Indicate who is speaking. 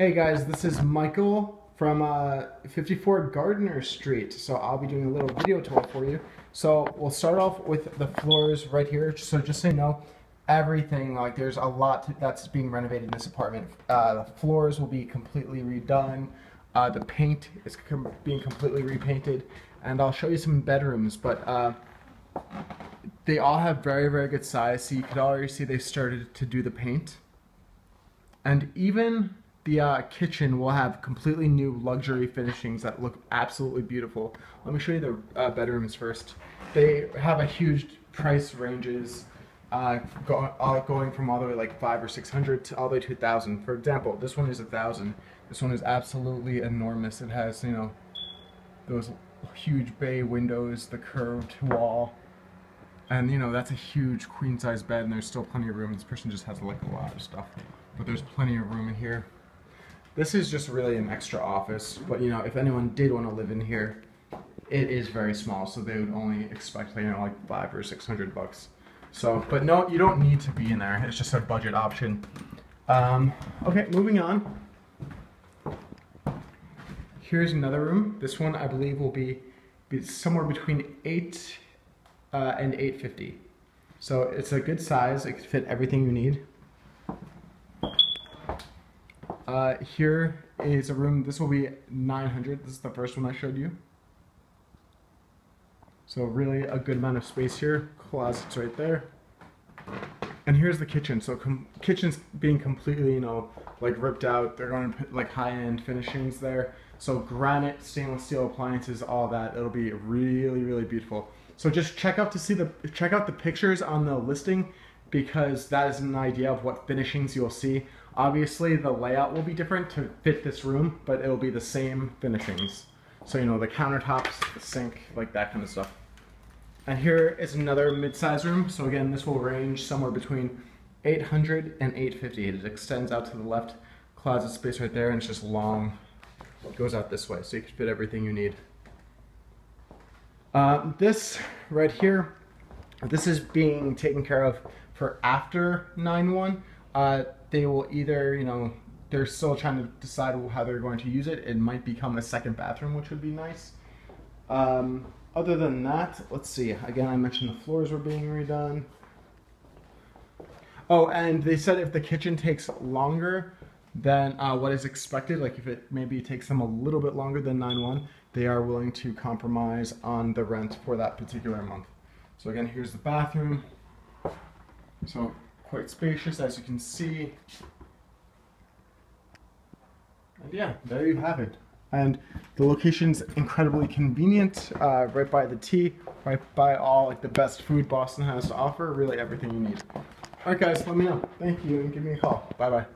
Speaker 1: Hey guys, this is Michael from uh, 54 Gardner Street. So I'll be doing a little video tour for you. So we'll start off with the floors right here. So just so you know, everything, like there's a lot that's being renovated in this apartment. Uh, the floors will be completely redone. Uh, the paint is com being completely repainted. And I'll show you some bedrooms, but uh, they all have very, very good size. So you could already see they started to do the paint. And even the uh, kitchen will have completely new luxury finishings that look absolutely beautiful. Let me show you the uh, bedrooms first. They have a huge price ranges, uh, go, all, going from all the way like five or six hundred to all the way to thousand. For example, this one is a thousand. This one is absolutely enormous. It has you know those huge bay windows, the curved wall, and you know that's a huge queen size bed, and there's still plenty of room. This person just has like a lot of stuff, but there's plenty of room in here. This is just really an extra office, but you know, if anyone did want to live in here, it is very small, so they would only expect you know like five or six hundred bucks. So, but no, you don't need to be in there. It's just a budget option. Um, okay, moving on. Here's another room. This one I believe will be, be somewhere between eight uh, and eight fifty. So it's a good size. It could fit everything you need. Uh, here is a room, this will be 900, this is the first one I showed you. So really a good amount of space here, closets right there. And here's the kitchen, so kitchen's being completely, you know, like ripped out, they're going to put like high-end finishings there. So granite, stainless steel appliances, all that, it'll be really, really beautiful. So just check out to see the, check out the pictures on the listing because that is an idea of what finishings you'll see. Obviously the layout will be different to fit this room, but it'll be the same finishings. So you know, the countertops, the sink, like that kind of stuff. And here is another mid-size room. So again, this will range somewhere between 800 and 850. It extends out to the left, closet space right there, and it's just long. It goes out this way, so you can fit everything you need. Uh, this right here, this is being taken care of for after 9-1. Uh, they will either, you know, they're still trying to decide how they're going to use it. It might become a second bathroom, which would be nice. Um, other than that, let's see. Again, I mentioned the floors were being redone. Oh, and they said if the kitchen takes longer than uh, what is expected, like if it maybe takes them a little bit longer than 9-1, they are willing to compromise on the rent for that particular month. So again, here's the bathroom. So quite spacious as you can see. And yeah, there you have it. And the location's incredibly convenient, uh, right by the T, right by all like the best food Boston has to offer, really everything you need. Alright guys, let me know. Thank you and give me a call. Bye bye.